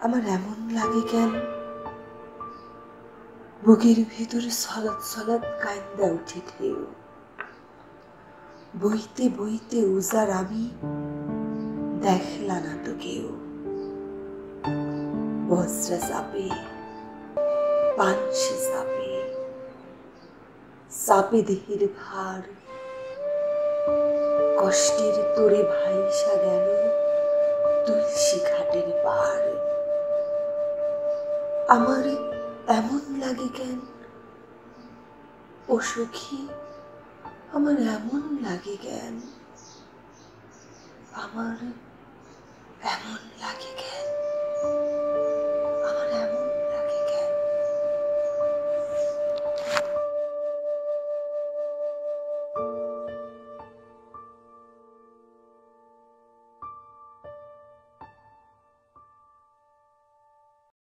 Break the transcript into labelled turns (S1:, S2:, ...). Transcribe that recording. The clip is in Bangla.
S1: আমার এমন লাগে কেন? বুকের ভিতরে সলাৎ সলাৎ কান্দা উঠে ঢেউ। বইতে বইতে উজার আমি দেখলা না তো কেউ বস্ত্রা চাপে পানসি চাপে চাপে দেহের ভার, কষ্টের তোরে ভাইসা গেল আমার এমন লাগে কেন? ও সখী আমার এমন লাগে কেন? আমার এমন লাগে কেন?